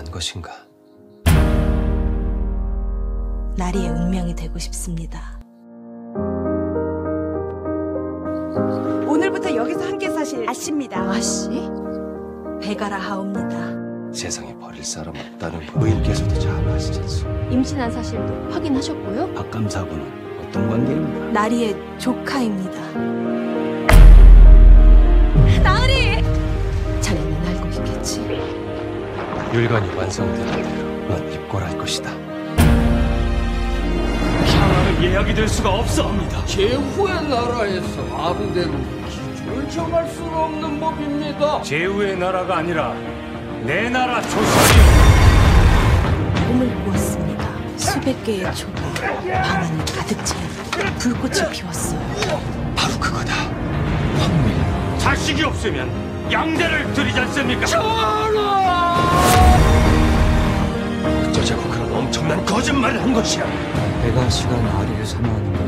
한 것인가? 나리의 운명이 되고 싶습니다. 오늘부터 여기서 함께 사실 아씨입니다. 아씨? 배가라 하옵니다. 세상에 버릴 사람 없다는 거 부인께서도 잘 아시지 않소? 임신한 사실도 확인하셨고요. 박감사고는 어떤 관계입니까? 나리의 조카입니다. 자네는 알고 있겠지. 율관이 완성되는 대로 넌 입고할 것이다. 평화를 예약이 될 수가 없사옵니다. 제후의 나라에서 아무데도 기준을 정할 수는 없는 법입니다. 제후의 나라가 아니라 내 나라 조선이 꿈을 꾸었습니다. 수백 개의 초가 방 안을 가득 채우고 불꽃을 피웠어요. 바로 그거다. 자식이 없으면 양대를 드리지 않습니까? 어쩌 거짓말을 한 것이야. 내가 시간 아리를 사모하는